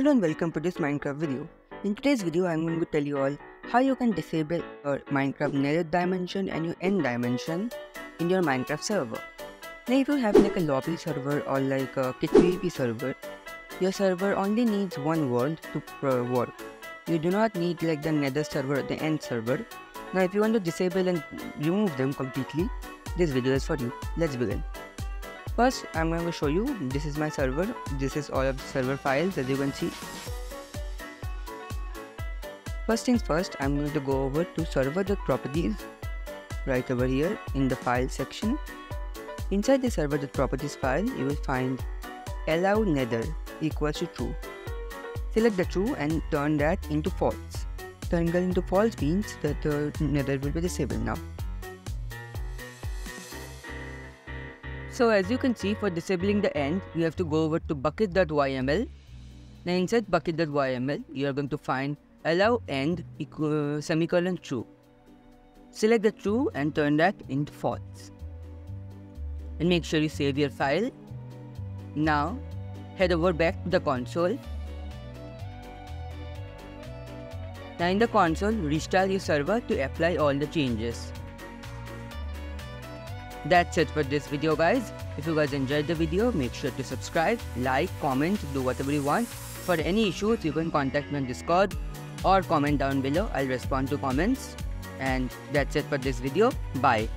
Hello and welcome to this Minecraft video. In today's video I'm going to tell you all how you can disable your Minecraft nether dimension and your end dimension in your Minecraft server. Now if you have like a lobby server or like a PvP server, your server only needs one world to work. You do not need like the nether server or the end server. Now if you want to disable and remove them completely, this video is for you. Let's begin. First, I'm going to show you, this is my server, this is all of the server files as you can see. First things first, I'm going to go over to server.properties right over here in the file section. Inside the server.properties file, you will find allow nether equals to true. Select the true and turn that into false. Turning that into false means that the nether will be disabled now. So as you can see for disabling the end, you have to go over to bukkit.yml. Now inside bukkit.yml, you are going to find allow end semicolon true. Select the true and turn that into false. And make sure you save your file. Now head over back to the console. Now in the console, restart your server to apply all the changes. That's it for this video guys. If you guys enjoyed the video, make sure to subscribe, like, comment, do whatever you want. For any issues, you can contact me on Discord or comment down below. I'll respond to comments. And that's it for this video. Bye.